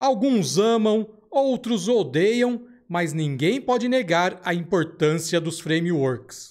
Alguns amam, outros odeiam, mas ninguém pode negar a importância dos frameworks.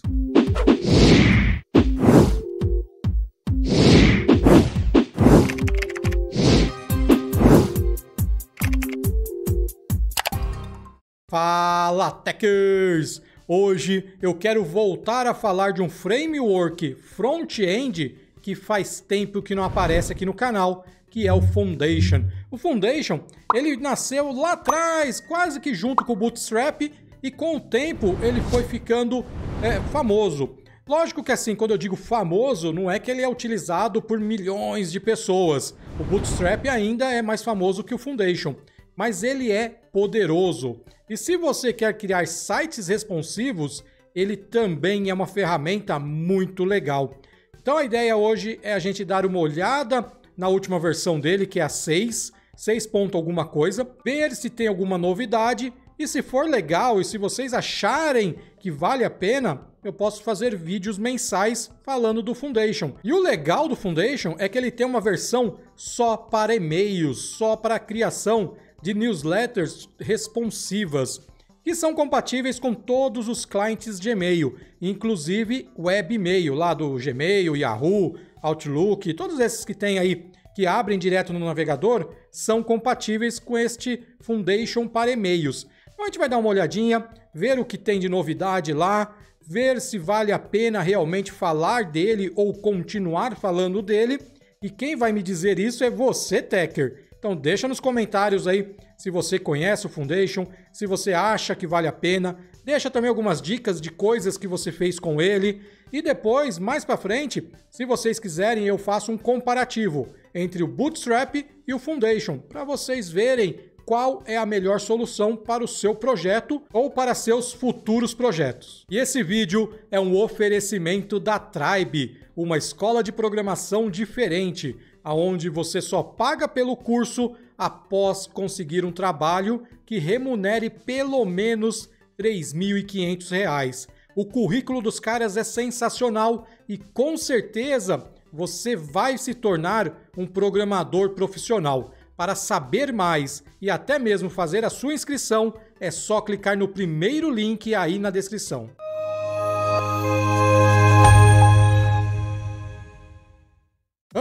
Fala, Techers! Hoje eu quero voltar a falar de um framework front-end que faz tempo que não aparece aqui no canal, que é o Foundation. O Foundation, ele nasceu lá atrás, quase que junto com o Bootstrap, e com o tempo ele foi ficando é, famoso. Lógico que assim, quando eu digo famoso, não é que ele é utilizado por milhões de pessoas. O Bootstrap ainda é mais famoso que o Foundation, mas ele é poderoso. E se você quer criar sites responsivos, ele também é uma ferramenta muito legal. Então a ideia hoje é a gente dar uma olhada na última versão dele, que é a 6, 6 ponto alguma coisa, ver se tem alguma novidade e se for legal e se vocês acharem que vale a pena, eu posso fazer vídeos mensais falando do Foundation. E o legal do Foundation é que ele tem uma versão só para e-mails, só para criação de newsletters responsivas, que são compatíveis com todos os clientes de e-mail, inclusive web e-mail lá do Gmail, Yahoo, Outlook, todos esses que tem aí que abrem direto no navegador são compatíveis com este Foundation para e-mails. Então a gente vai dar uma olhadinha, ver o que tem de novidade lá, ver se vale a pena realmente falar dele ou continuar falando dele. E quem vai me dizer isso é você, Techer. Então deixa nos comentários aí se você conhece o Foundation, se você acha que vale a pena. Deixa também algumas dicas de coisas que você fez com ele. E depois, mais para frente, se vocês quiserem, eu faço um comparativo entre o Bootstrap e o Foundation, para vocês verem qual é a melhor solução para o seu projeto ou para seus futuros projetos. E esse vídeo é um oferecimento da Tribe, uma escola de programação diferente, aonde você só paga pelo curso após conseguir um trabalho que remunere pelo menos R$ 3.500. O currículo dos caras é sensacional e com certeza você vai se tornar um programador profissional. Para saber mais e até mesmo fazer a sua inscrição, é só clicar no primeiro link aí na descrição.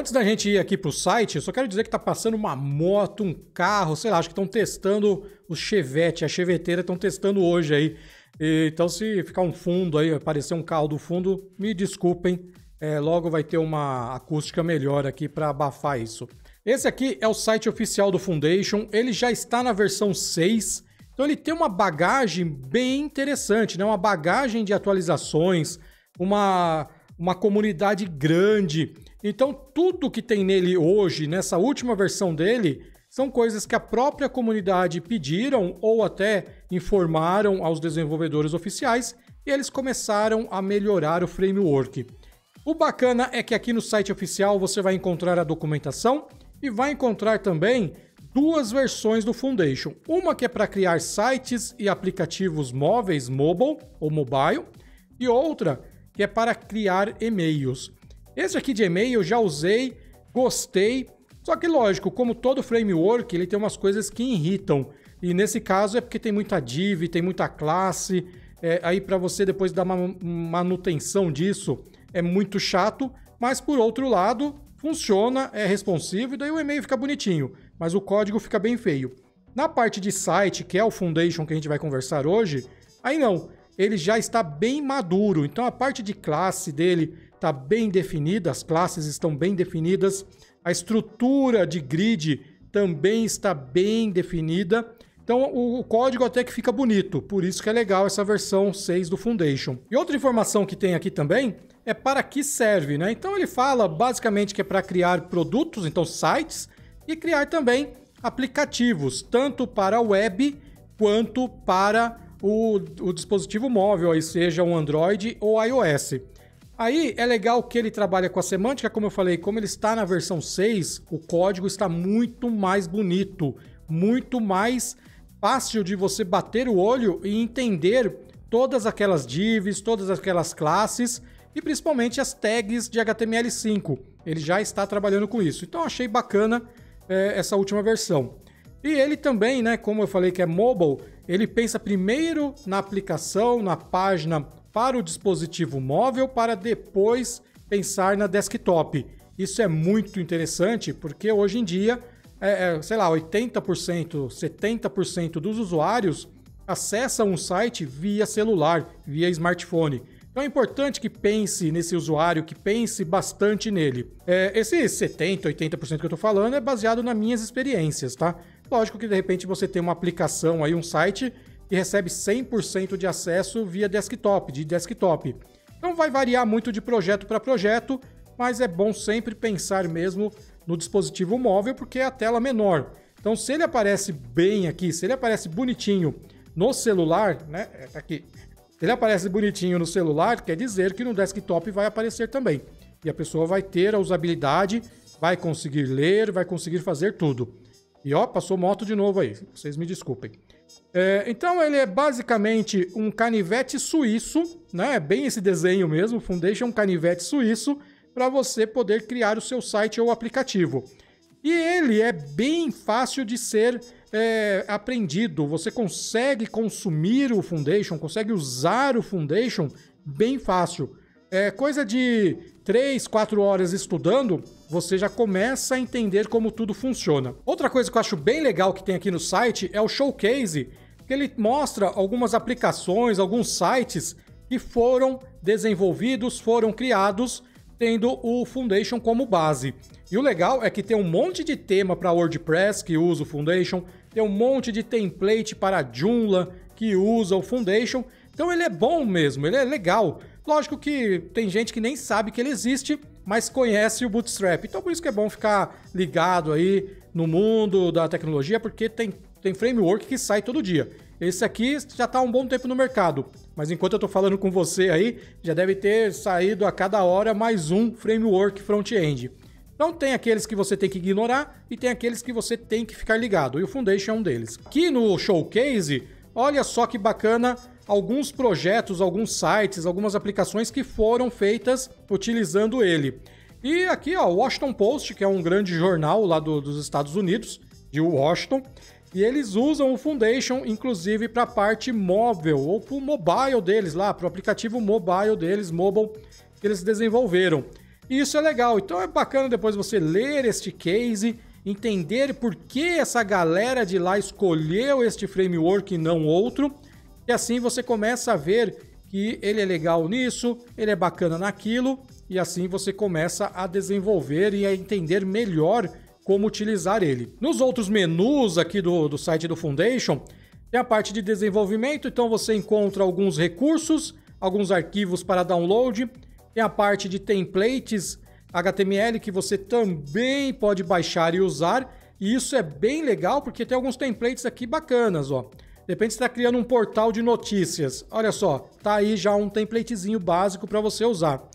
Antes da gente ir aqui para o site, eu só quero dizer que está passando uma moto, um carro, sei lá, acho que estão testando o Chevette, a cheveteira estão testando hoje aí. E, então, se ficar um fundo aí, aparecer um carro do fundo, me desculpem, é, logo vai ter uma acústica melhor aqui para abafar isso. Esse aqui é o site oficial do Foundation, ele já está na versão 6, então ele tem uma bagagem bem interessante, né? uma bagagem de atualizações, uma, uma comunidade grande. Então tudo que tem nele hoje, nessa última versão dele, são coisas que a própria comunidade pediram ou até informaram aos desenvolvedores oficiais e eles começaram a melhorar o framework. O bacana é que aqui no site oficial você vai encontrar a documentação e vai encontrar também duas versões do Foundation. Uma que é para criar sites e aplicativos móveis, mobile ou mobile, e outra que é para criar e-mails. Esse aqui de e-mail eu já usei, gostei, só que lógico, como todo framework, ele tem umas coisas que irritam. E nesse caso é porque tem muita div, tem muita classe, é, aí para você depois dar uma manutenção disso, é muito chato, mas por outro lado, funciona, é responsivo e daí o e-mail fica bonitinho, mas o código fica bem feio. Na parte de site, que é o Foundation que a gente vai conversar hoje, aí não, ele já está bem maduro, então a parte de classe dele está bem definida, as classes estão bem definidas, a estrutura de grid também está bem definida. Então o, código até que fica bonito, por isso que é legal essa versão 6 do Foundation. E outra informação que tem aqui também é para que serve, né? Então ele fala basicamente que é para criar produtos, então sites, e criar também aplicativos, tanto para web quanto para o, o dispositivo móvel, aí seja um Android ou iOS. Aí é legal que ele trabalha com a semântica, como eu falei, como ele está na versão 6, o código está muito mais bonito, muito mais fácil de você bater o olho e entender todas aquelas divs, todas aquelas classes e principalmente as tags de HTML5. Ele já está trabalhando com isso. Então achei bacana é, essa última versão. E ele também, né, como eu falei que é mobile, ele pensa primeiro na aplicação, na página para o dispositivo móvel, para depois pensar na desktop. Isso é muito interessante porque hoje em dia, é, é, sei lá, 80%, 70% dos usuários acessam um site via celular, via smartphone. Então é importante que pense nesse usuário, que pense bastante nele. É, esse 70%, 80% que eu estou falando é baseado nas minhas experiências, tá? Lógico que de repente você tem uma aplicação aí, um site que recebe 100% de acesso via desktop, de desktop. Então vai variar muito de projeto para projeto, mas é bom sempre pensar mesmo no dispositivo móvel porque é a tela menor. Então se ele aparece bem aqui, se ele aparece bonitinho no celular, né? É, tá aqui. Se ele aparece bonitinho no celular, quer dizer que no desktop vai aparecer também. E a pessoa vai ter a usabilidade, vai conseguir ler, vai conseguir fazer tudo. E ó, passou moto de novo aí, vocês me desculpem. É, então ele é basicamente um canivete suíço, né? Bem esse desenho mesmo, Foundation é um canivete suíço para você poder criar o seu site ou aplicativo. E ele é bem fácil de ser é, aprendido. Você consegue consumir o Foundation, consegue usar o Foundation bem fácil. É coisa de 3, 4 horas estudando, você já começa a entender como tudo funciona. Outra coisa que eu acho bem legal que tem aqui no site é o showcase, que ele mostra algumas aplicações, alguns sites que foram desenvolvidos, foram criados tendo o Foundation como base. E o legal é que tem um monte de tema para WordPress que usa o Foundation, tem um monte de template para Joomla que usa o Foundation. Então ele é bom mesmo, ele é legal. Lógico que tem gente que nem sabe que ele existe, mas conhece o Bootstrap. Então por isso que é bom ficar ligado aí no mundo da tecnologia, porque tem, tem framework que sai todo dia. Esse aqui já está há um bom tempo no mercado, mas enquanto eu estou falando com você aí, já deve ter saído a cada hora mais um framework front-end. Então tem aqueles que você tem que ignorar e tem aqueles que você tem que ficar ligado, e o Foundation é um deles. Aqui no Showcase, olha só que bacana alguns projetos, alguns sites, algumas aplicações que foram feitas utilizando ele. E aqui, o Washington Post, que é um grande jornal lá do, dos Estados Unidos, de Washington, e eles usam o Foundation, inclusive, para a parte móvel, ou para o mobile deles lá, para o aplicativo mobile deles, mobile, que eles desenvolveram. E isso é legal. Então é bacana depois você ler este case, entender por que essa galera de lá escolheu este framework e não outro, e assim você começa a ver que ele é legal nisso, ele é bacana naquilo, e assim você começa a desenvolver e a entender melhor como utilizar ele. Nos outros menus aqui do, do site do Foundation, tem a parte de desenvolvimento, então você encontra alguns recursos, alguns arquivos para download, tem a parte de templates HTML que você também pode baixar e usar, e isso é bem legal porque tem alguns templates aqui bacanas, ó. De repente você está criando um portal de notícias. Olha só, tá aí já um templatezinho básico para você usar.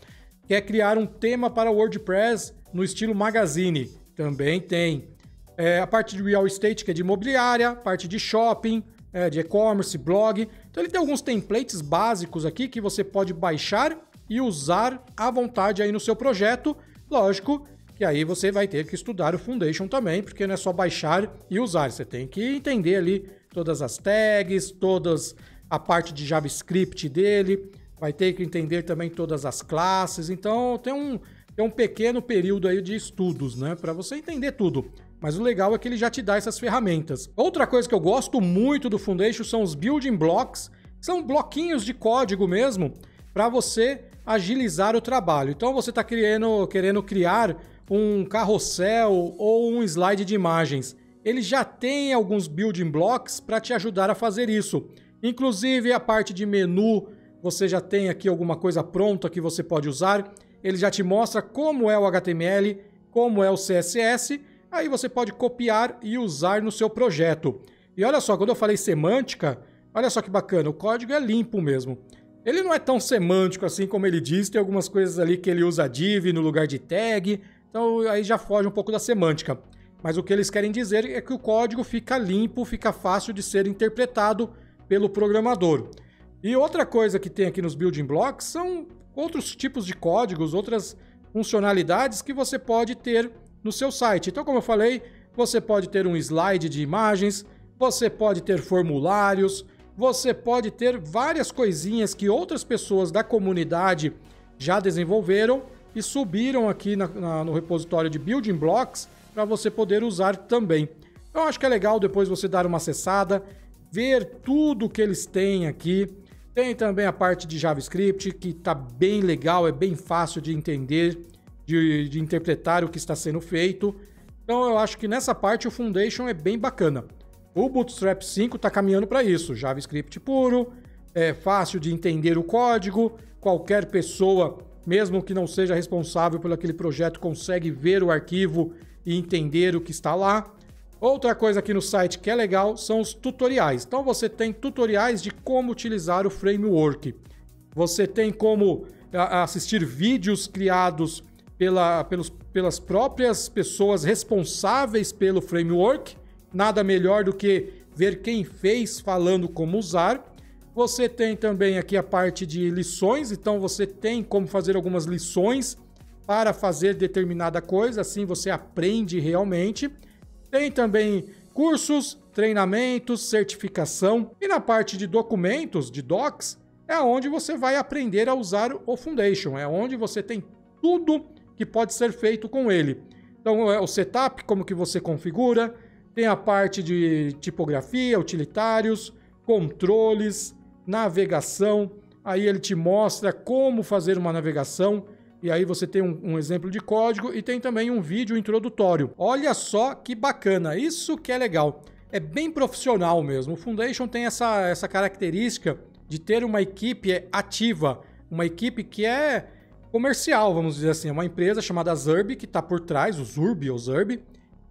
Quer criar um tema para WordPress no estilo magazine? Também tem. É, a parte de real estate, que é de imobiliária, parte de shopping, é, de e-commerce, blog. Então ele tem alguns templates básicos aqui que você pode baixar e usar à vontade aí no seu projeto. Lógico que aí você vai ter que estudar o Foundation também, porque não é só baixar e usar, você tem que entender ali todas as tags, todas a parte de JavaScript dele, vai ter que entender também todas as classes. Então tem um, tem um pequeno período aí de estudos, né, para você entender tudo. Mas o legal é que ele já te dá essas ferramentas. Outra coisa que eu gosto muito do Foundation são os building blocks, são bloquinhos de código mesmo para você agilizar o trabalho. Então você está querendo, querendo criar um carrossel ou um slide de imagens ele já tem alguns building blocks para te ajudar a fazer isso. Inclusive a parte de menu, você já tem aqui alguma coisa pronta que você pode usar. Ele já te mostra como é o HTML, como é o CSS. Aí você pode copiar e usar no seu projeto. E olha só, quando eu falei semântica, olha só que bacana, o código é limpo mesmo. Ele não é tão semântico assim como ele diz, tem algumas coisas ali que ele usa div no lugar de tag, então aí já foge um pouco da semântica. Mas o que eles querem dizer é que o código fica limpo, fica fácil de ser interpretado pelo programador. E outra coisa que tem aqui nos building blocks são outros tipos de códigos, outras funcionalidades que você pode ter no seu site. Então, como eu falei, você pode ter um slide de imagens, você pode ter formulários, você pode ter várias coisinhas que outras pessoas da comunidade já desenvolveram e subiram aqui na, na, no repositório de Building Blocks para você poder usar também. Eu acho que é legal depois você dar uma acessada, ver tudo que eles têm aqui. Tem também a parte de JavaScript, que está bem legal, é bem fácil de entender, de, de interpretar o que está sendo feito. Então eu acho que nessa parte o Foundation é bem bacana. O Bootstrap 5 está caminhando para isso, JavaScript puro, é fácil de entender o código, qualquer pessoa, mesmo que não seja responsável por aquele projeto, consegue ver o arquivo e entender o que está lá. Outra coisa aqui no site que é legal são os tutoriais. Então você tem tutoriais de como utilizar o framework. Você tem como assistir vídeos criados pela, pelos, pelas próprias pessoas responsáveis pelo framework. Nada melhor do que ver quem fez falando como usar. Você tem também aqui a parte de lições, então você tem como fazer algumas lições para fazer determinada coisa, assim você aprende realmente. Tem também cursos, treinamentos, certificação e na parte de documentos, de docs, é onde você vai aprender a usar o Foundation, é onde você tem tudo que pode ser feito com ele. Então é o setup, como que você configura, tem a parte de tipografia, utilitários, controles, navegação. Aí ele te mostra como fazer uma navegação. E aí você tem um, um, exemplo de código e tem também um vídeo introdutório. Olha só que bacana, isso que é legal. É bem profissional mesmo. O Foundation tem essa, essa característica de ter uma equipe ativa, uma equipe que é comercial, vamos dizer assim. É uma empresa chamada Zurb que está por trás, o Zurb ou Zurb,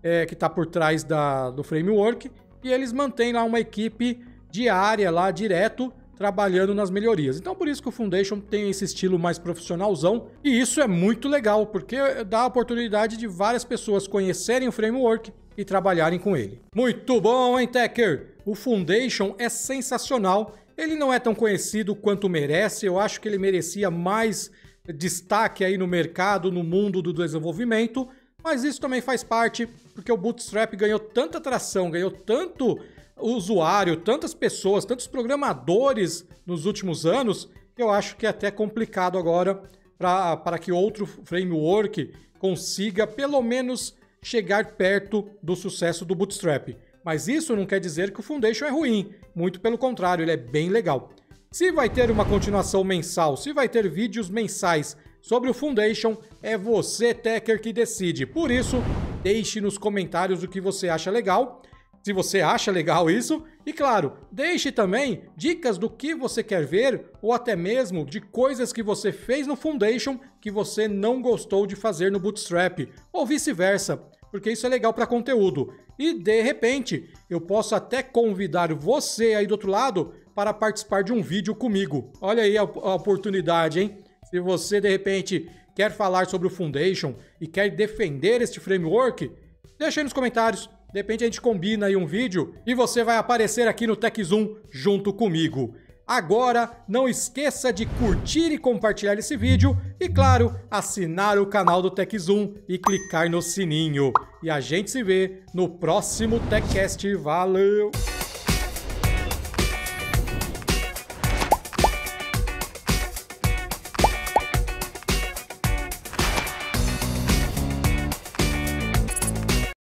é, que está por trás da, do framework. E eles mantêm lá uma equipe diária lá direto trabalhando nas melhorias. Então por isso que o Foundation tem esse estilo mais profissionalzão e isso é muito legal porque dá a oportunidade de várias pessoas conhecerem o framework e trabalharem com ele. Muito bom, hein, Tecker? O Foundation é sensacional. Ele não é tão conhecido quanto merece. Eu acho que ele merecia mais destaque aí no mercado, no mundo do desenvolvimento. Mas isso também faz parte porque o Bootstrap ganhou tanta atração, ganhou tanto usuário, tantas pessoas, tantos programadores nos últimos anos, eu acho que é até complicado agora para que outro framework consiga pelo menos chegar perto do sucesso do Bootstrap. Mas isso não quer dizer que o Foundation é ruim, muito pelo contrário, ele é bem legal. Se vai ter uma continuação mensal, se vai ter vídeos mensais sobre o Foundation, é você, Tecker, que decide. Por isso, deixe nos comentários o que você acha legal se você acha legal isso. E claro, deixe também dicas do que você quer ver ou até mesmo de coisas que você fez no Foundation que você não gostou de fazer no Bootstrap, ou vice-versa, porque isso é legal para conteúdo. E de repente, eu posso até convidar você aí do outro lado para participar de um vídeo comigo. Olha aí a, a oportunidade, hein? Se você de repente quer falar sobre o Foundation e quer defender este framework, deixa aí nos comentários. De repente a gente combina aí um vídeo e você vai aparecer aqui no TechZoom junto comigo. Agora, não esqueça de curtir e compartilhar esse vídeo e, claro, assinar o canal do TechZoom e clicar no sininho. E a gente se vê no próximo TechCast. Valeu!